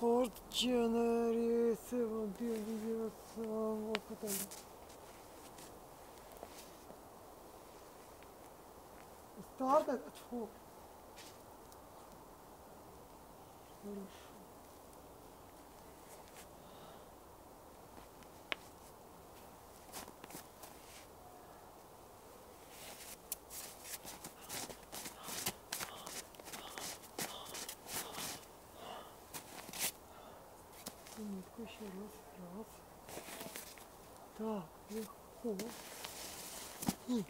Fortune Resim diye biliyorsam okudum. Started at home. Хорошо. Минутку еще раз, раз. Так, легко. И.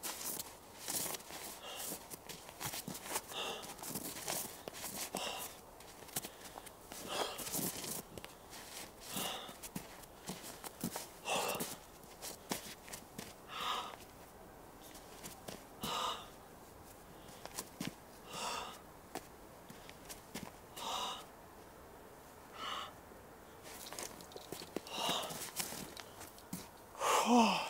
Oh.